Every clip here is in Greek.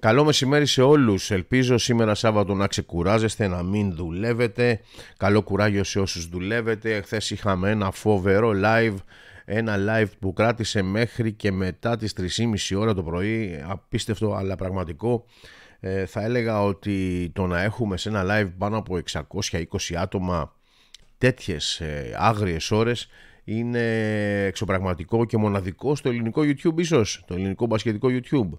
Καλό μεσημέρι σε όλους. Ελπίζω σήμερα Σάββατο να ξεκουράζεστε, να μην δουλεύετε. Καλό κουράγιο σε όσους δουλεύετε. Χθε είχαμε ένα φοβερό live. Ένα live που κράτησε μέχρι και μετά τις 3.30 ώρα το πρωί. Απίστευτο αλλά πραγματικό. Ε, θα έλεγα ότι το να έχουμε σε ένα live πάνω από 620 άτομα τέτοιες ε, άγριες ώρες είναι εξωπραγματικό και μοναδικό στο ελληνικό YouTube ίσως, το ελληνικό μπασκετικό YouTube.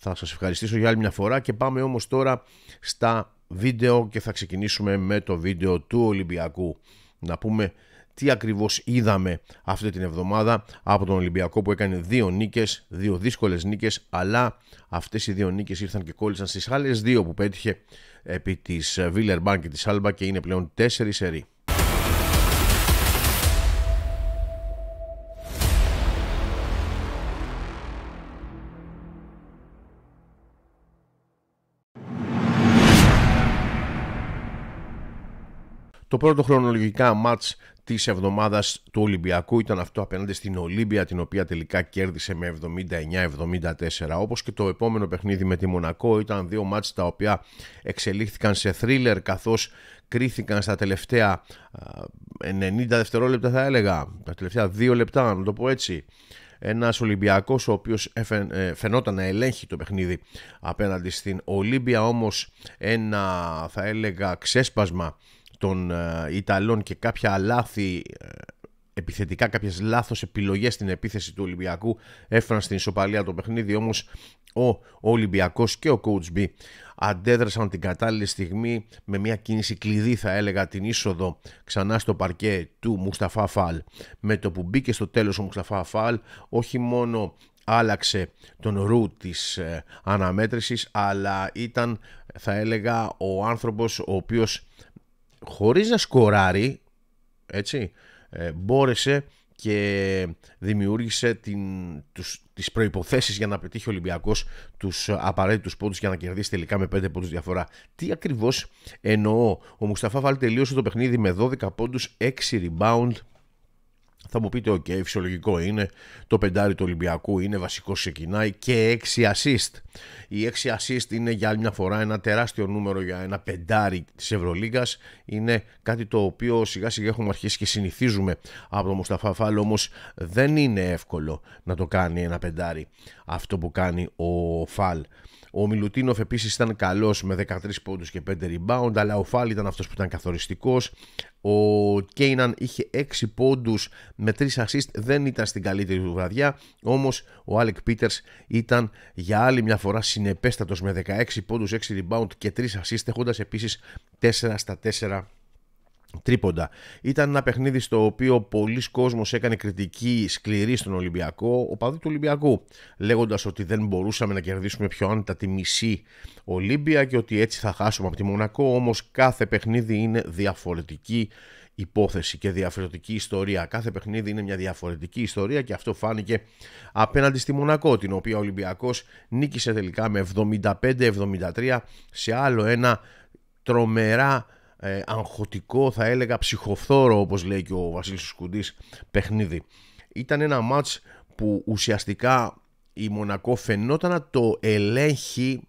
Θα σας ευχαριστήσω για άλλη μια φορά και πάμε όμως τώρα στα βίντεο και θα ξεκινήσουμε με το βίντεο του Ολυμπιακού. Να πούμε τι ακριβώς είδαμε αυτή την εβδομάδα από τον Ολυμπιακό που έκανε δύο νίκες, δύο δύσκολες νίκες, αλλά αυτές οι δύο νίκες ήρθαν και κόλλησαν στις άλλες δύο που πέτυχε επί της Βίλερ και της Άλμπα και είναι πλέον τέσσερις σερί. Το πρώτο χρονολογικά μάτς της εβδομάδας του Ολυμπιακού ήταν αυτό απέναντι στην Ολύμπια την οποία τελικά κέρδισε με 79-74 όπως και το επόμενο παιχνίδι με τη Μονακό ήταν δύο μάτς τα οποία εξελίχθηκαν σε θρίλερ καθώς κρίθηκαν στα τελευταία 90 δευτερόλεπτα θα έλεγα. Τα τελευταία δύο λεπτά να το πω έτσι. Ένας Ολυμπιακός ο οποίος ε, φαινόταν να ελέγχει το παιχνίδι απέναντι στην Ολύμπια όμως ένα θα έλεγα ξέσπασμα των ε, Ιταλών και κάποια λάθη ε, επιθετικά κάποιες λάθος επιλογές στην επίθεση του Ολυμπιακού έφεραν στην ισοπαλία το παιχνίδι όμως ο Ολυμπιακός και ο Coach B αντέδρασαν την κατάλληλη στιγμή με μια κίνηση κλειδί θα έλεγα την είσοδο ξανά στο παρκέ του Μουσταφά Φαλ με το που μπήκε στο τέλος ο Μουσταφά Φαλ όχι μόνο άλλαξε τον ρου της ε, αναμέτρησης αλλά ήταν θα έλεγα ο άνθρωπος ο οποίος χωρίς να σκοράρει, έτσι, ε, μπόρεσε και δημιούργησε την, τους, τις προϋποθέσεις για να πετύχει ο Ολυμπιακός τους απαραίτητους πόντους για να κερδίσει τελικά με 5 πόντους διαφορά. Τι ακριβώς εννοώ. Ο Μουσταφά Βάλ τελείωσε το παιχνίδι με 12 πόντους, 6 rebound, θα μου πείτε, OK, φυσιολογικό είναι. Το πεντάρι του Ολυμπιακού είναι βασικό, ξεκινάει και 6 assist. Οι 6 assist είναι για άλλη μια φορά ένα τεράστιο νούμερο για ένα πεντάρι της Ευρωλίγα. Είναι κάτι το οποίο σιγά σιγά έχουμε αρχίσει και συνηθίζουμε από τον Μουσταφά Φάλ. Όμως δεν είναι εύκολο να το κάνει ένα πεντάρι αυτό που κάνει ο Φάλ. Ο Μιλουτίνοφ επίσης ήταν καλός με 13 πόντους και 5 rebound, αλλά ο Φάλ ήταν αυτός που ήταν καθοριστικός. Ο Κέιναν είχε 6 πόντους με 3 assist, δεν ήταν στην καλύτερη του βραδιά. Όμως ο Άλεκ Πίτερς ήταν για άλλη μια φορά συνεπέστατος με 16 πόντους, 6 rebound και 3 assist, έχοντας επίσης 4 στα 4 τρίποντα. Ήταν ένα παιχνίδι στο οποίο πολλοί κόσμος έκανε κριτική σκληρή στον Ολυμπιακό, ο παδί του Ολυμπιακού, λέγοντας ότι δεν μπορούσαμε να κερδίσουμε πιο άνετα τη μισή Ολύμπια και ότι έτσι θα χάσουμε από τη Μονακό, όμως κάθε παιχνίδι είναι διαφορετική υπόθεση και διαφορετική ιστορία. Κάθε παιχνίδι είναι μια διαφορετική ιστορία και αυτό φάνηκε απέναντι στη Μονακό, την οποία ο Ολυμπιακός νίκησε τελικά με 75-73 σε άλλο ένα τρομερά ε, αγχωτικό θα έλεγα ψυχοφθόρο όπως λέει και ο Βασίλης Σκουντής παιχνίδι. Ήταν ένα μάτς που ουσιαστικά η Μονακό φαινόταν να το ελέγχει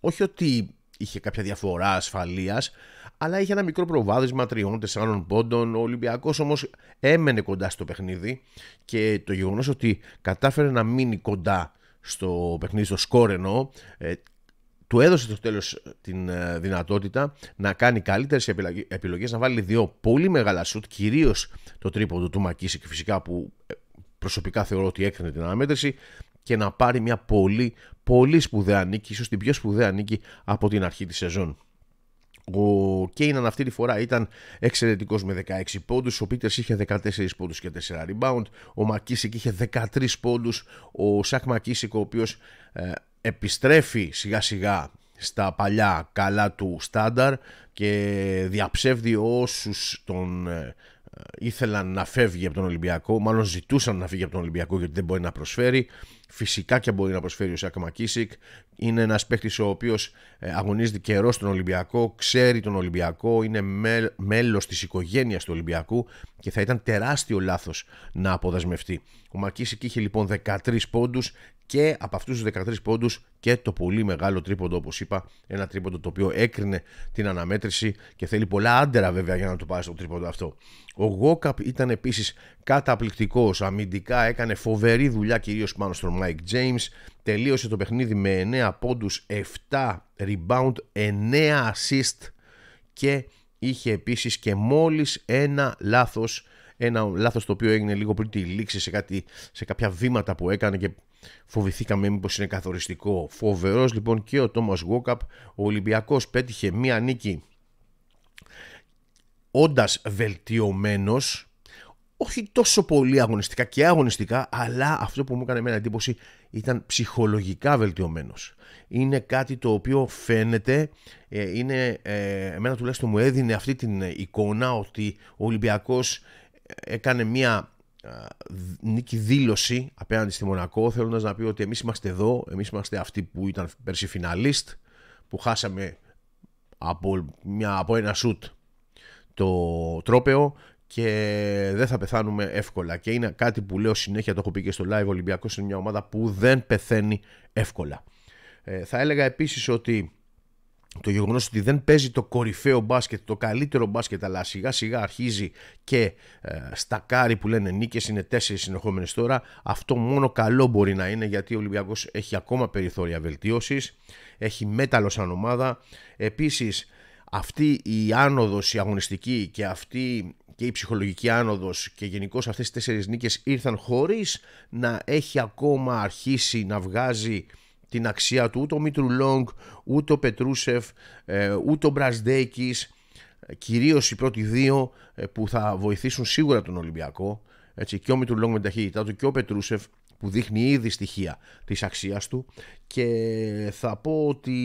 όχι ότι είχε κάποια διαφορά ασφαλείας αλλά είχε ένα μικρό προβάδισμα τριών, τεσσάρων πόντων. Ο Ολυμπιακός όμως έμενε κοντά στο παιχνίδι και το γεγονός ότι κατάφερε να μείνει κοντά στο παιχνίδι, στο σκόρ εννοώ, ε, του έδωσε στο τέλος την ε, δυνατότητα να κάνει καλύτερες επιλογές, να βάλει δύο πολύ μεγάλα σουτ, κυρίως το τρίποντο του Μακίση φυσικά που ε, προσωπικά θεωρώ ότι έκρινε την αναμέτρηση και να πάρει μια πολύ πολύ σπουδαία νίκη, ίσως την πιο σπουδαία νίκη από την αρχή της σεζόν. Ο Κέιναν αυτή τη φορά ήταν εξαιρετικός με 16 πόντους. Ο Πίτερς είχε 14 πόντους και 4 rebound. Ο Μακίσικ είχε 13 πόντους. Ο Σακ Μακίσικ, ο οποίος ε, επιστρέφει σιγά σιγά στα παλιά καλά του στάνταρ και διαψεύδει όσους τον ε, ήθελαν να φεύγει από τον Ολυμπιακό, μάλλον ζητούσαν να φύγει από τον Ολυμπιακό γιατί δεν μπορεί να προσφέρει. Φυσικά και μπορεί να προσφέρει ο Σάκ Μακίσικ. Είναι ένας παίκτης ο οποίος ε, αγωνίζεται καιρός στον Ολυμπιακό, ξέρει τον Ολυμπιακό, είναι μέλος της οικογένειας του Ολυμπιακού και θα ήταν τεράστιο λάθος να αποδεσμευτεί. Ο Μακίσικ είχε λοιπόν 13 πόντους και από αυτούς τους 13 πόντους και το πολύ μεγάλο τρίποντο όπως είπα ένα τρίποντο το οποίο έκρινε την αναμέτρηση και θέλει πολλά άντερα βέβαια για να το πάρει στο τρίποντο αυτό. Ο Γόκαπ ήταν επίσης καταπληκτικός, αμυντικά έκανε φοβερή δουλειά κυρίως πάνω στον Mike James, τελείωσε το παιχνίδι με 9 πόντους, 7 rebound, 9 assist και είχε επίσης και μόλις ένα λάθος ένα λάθος το οποίο έγινε λίγο πριν τη λήξη σε, κάτι, σε κάποια βήματα που έκανε και φοβηθήκαμε μήπως είναι καθοριστικό. Φοβερός λοιπόν και ο Τόμας Γόκαπ, ο Ολυμπιακός πέτυχε μία νίκη όντας βελτιωμένος όχι τόσο πολύ αγωνιστικά και αγωνιστικά, αλλά αυτό που μου έκανε εμένα εντύπωση ήταν ψυχολογικά βελτιωμένος. Είναι κάτι το οποίο φαίνεται, ε, είναι, ε, εμένα τουλάχιστον μου έδινε αυτή την εικόνα ότι ο Ολυμπιακός έκανε μια νίκη δήλωση απέναντι στη Μονακό θέλοντας να πει ότι εμείς είμαστε εδώ, εμείς είμαστε αυτοί που ήταν πέρσι φιναλίστ που χάσαμε από, μια, από ένα σουτ το τρόπεο και δεν θα πεθάνουμε εύκολα. Και είναι κάτι που λέω συνέχεια το έχω πει και στο live Ολυμπιακός είναι μια ομάδα που δεν πεθαίνει εύκολα. Ε, θα έλεγα επίσης ότι το γεγονός ότι δεν παίζει το κορυφαίο μπάσκετ, το καλύτερο μπάσκετ, αλλά σιγά σιγά αρχίζει και ε, στακάρει που λένε νίκες, είναι τέσσερις συνεχόμενες τώρα. Αυτό μόνο καλό μπορεί να είναι γιατί ο Ολυμπιακός έχει ακόμα περιθώρια βελτίωσης, έχει μέταλλο σαν ομάδα. Επίσης, αυτή η άνοδος, η αγωνιστική και αυτή και η ψυχολογική άνοδος και γενικώς αυτές τις τέσσερις νίκες ήρθαν χωρίς να έχει ακόμα αρχίσει να βγάζει την αξία του ούτε ο Μήτρου Λονγκ, ούτε ο Πετρούσεφ, ε, ούτε ο Μπραζντέικις, κυρίως οι πρώτοι δύο ε, που θα βοηθήσουν σίγουρα τον Ολυμπιακό, έτσι, και ο Μήτρου Λονγκ με την ταχύτητά του και ο Πετρούσεφ που δείχνει ήδη στοιχεία της αξίας του και θα πω ότι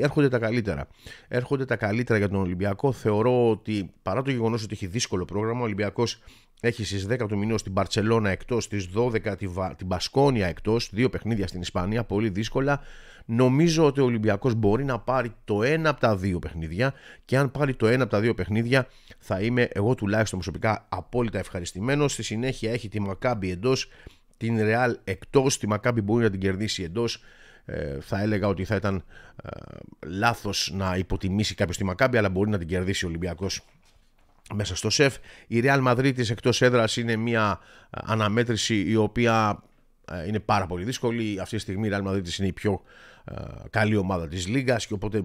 έρχονται τα καλύτερα. Έρχονται τα καλύτερα για τον Ολυμπιακό. Θεωρώ ότι παρά το γεγονός ότι έχει δύσκολο πρόγραμμα, ο Ολυμπιακός έχει στις 10 του μηνός την Παρσελώνα εκτός, στις 12 την Πασκόνια εκτός, δύο παιχνίδια στην Ισπανία, πολύ δύσκολα. Νομίζω ότι ο Ολυμπιακός μπορεί να πάρει το ένα από τα δύο παιχνίδια και αν πάρει το ένα από τα δύο παιχνίδια θα είμαι εγώ τουλάχιστον προσωπικά απόλυτα ευχαριστημένος. Στη συνέχεια έχει τη Μακάμπη εντός, την Ρεάλ εκτός. Τη Μακάμπη μπορεί να την κερδίσει εντός. Ε, θα έλεγα ότι θα ήταν ε, λάθος να υποτιμήσει κάποιος τη Μακάμπη αλλά μπορεί να την κερδίσει ο Ολυμπιακός μέσα στο ΣΕΦ. Η Real Madrid εκτός έδρας είναι μια ε, αναμέτρηση η οποία ε, είναι πάρα πολύ δύσκολη. Αυτή τη στιγμή η Real Madrid είναι η πιο ε, καλή ομάδα της Λίγκας και οπότε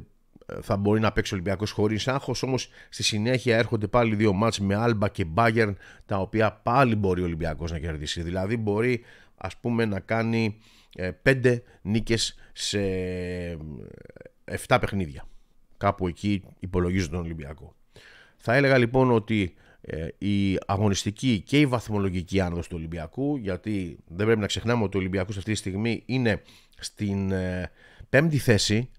θα μπορεί να παίξει ο Ολυμπιακός χωρίς άγχος όμως στη συνέχεια έρχονται πάλι δύο μάτς με Alba και Bayern τα οποία πάλι μπορεί ο Ολυμπιακός να κερδίσει δηλαδή μπορεί ας πούμε να κάνει πέντε νίκες σε 7 παιχνίδια κάπου εκεί υπολογίζω τον Ολυμπιακό θα έλεγα λοιπόν ότι ε, η αγωνιστική και η βαθμολογική άνοδος του Ολυμπιακού, γιατί δεν πρέπει να ξεχνάμε ότι ο Ολυμπιακός αυτή τη στιγμή είναι στην ε, πέμπτη θέση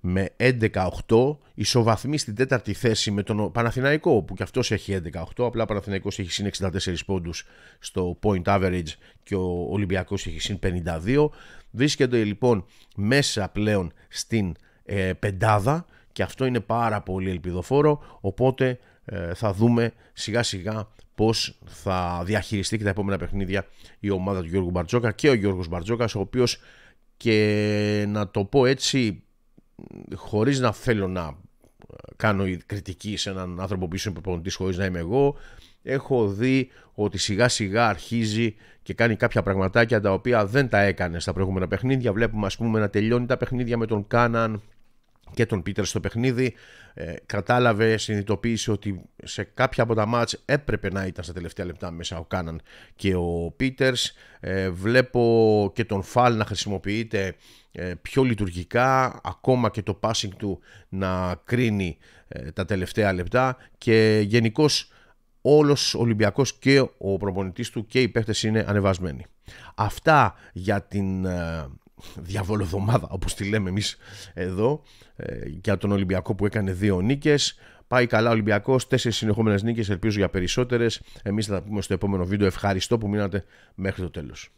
με 11-8, ισοβαθμεί στην τέταρτη θέση με τον Παναθηναϊκό που και αυτός έχει 11-8, απλά ο Παναθηναϊκός έχει συν 64 πόντους στο point average και ο Ολυμπιακός έχει συν 52. Βρίσκεται λοιπόν μέσα πλέον στην ε, πεντάδα και αυτό είναι πάρα πολύ ελπιδοφόρο οπότε ε, θα δούμε σιγά σιγά πώς θα διαχειριστεί και τα επόμενα παιχνίδια η ομάδα του Γιώργου Μπαρτζόκα και ο Γιώργος Μπαρτζόκας ο οποίος και να το πω έτσι χωρίς να θέλω να κάνω κριτική σε έναν άνθρωπο που είσαι προπονητής χωρίς να είμαι εγώ έχω δει ότι σιγά σιγά αρχίζει και κάνει κάποια πραγματάκια τα οποία δεν τα έκανε στα προηγούμενα παιχνίδια. Βλέπουμε ας πούμε να τελειώνει τα παιχνίδια με τον Κάναν και τον Πίτερ στο παιχνίδι. Ε, κατάλαβε, συνειδητοποίησε ότι σε κάποια από τα μάτς έπρεπε να ήταν στα τελευταία λεπτά μέσα ο Κάναν και ο Πίτερς. Ε, βλέπω και τον Φαλ να χρησιμοποιείται ε, πιο λειτουργικά, ακόμα και το passing του να κρίνει ε, τα τελευταία λεπτά και γενικώς όλος ο Ολυμπιακός και ο προπονητής του και οι παίχτες είναι ανεβασμένοι. Αυτά για την διαβολοδομάδα όπως τη λέμε εμείς εδώ ε, για τον Ολυμπιακό που έκανε δύο νίκες. Πάει καλά ο Ολυμπιακός, τέσσερις συνεχόμενες νίκες ελπίζω για περισσότερες. Εμείς θα τα πούμε στο επόμενο βίντεο. Ευχαριστώ που μείνατε μέχρι το τέλος